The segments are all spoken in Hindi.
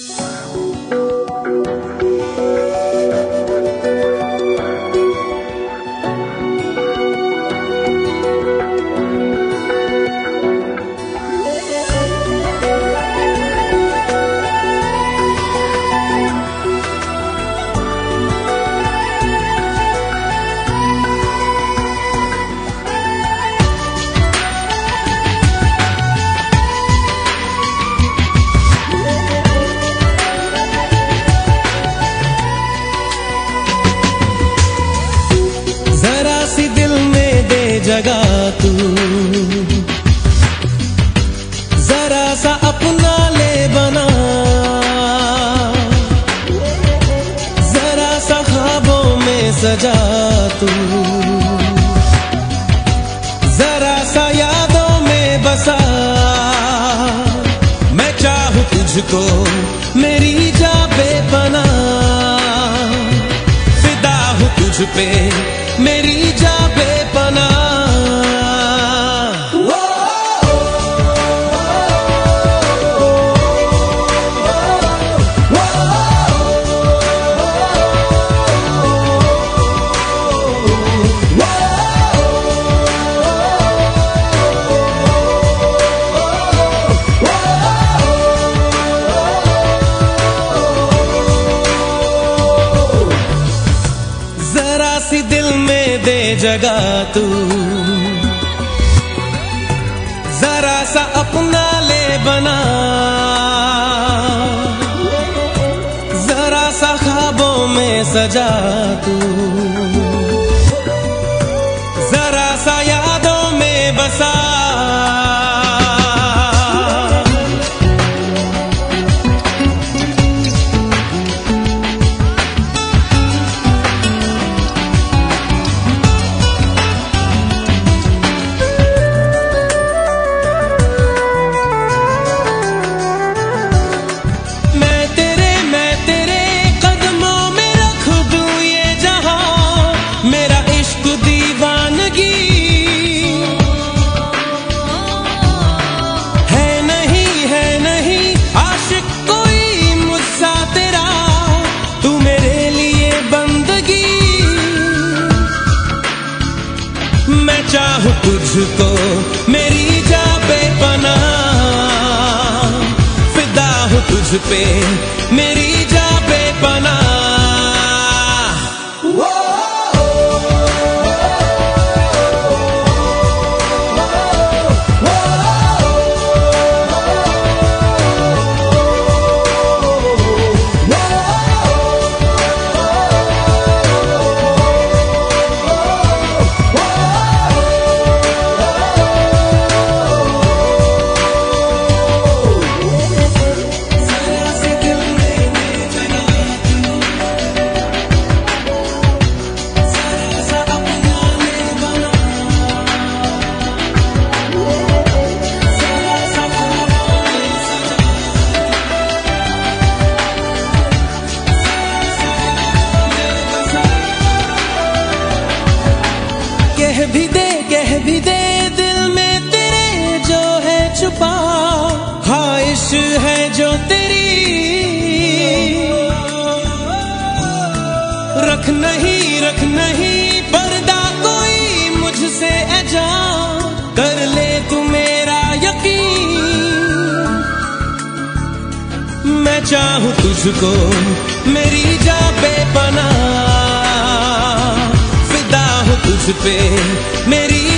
जरा जगा तू। जरा सा अपना ले बना। जरा सा खाबों में सजा तू। जरा सा यादों में बसा। मैं चाहूँ तुझको मेरी जा बेपना फिदा हूँ तुझ पे। जगा तू। जरा सा अपना ले बना। जरा सा खाबों में सजा तू। छुपा ख्वाहिश है जो तेरी। रख नहीं रख नहीं, पर्दा कोई मुझसे अजा कर ले तू मेरा यकीन। मैं चाहूँ तुझको मेरी जा बेपना फिदा हूँ तुझ पे मेरी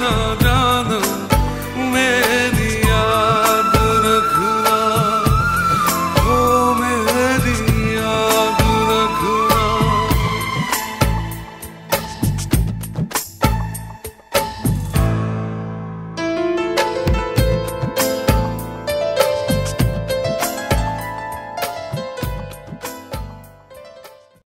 चाहे तुम जहाँ भी जाना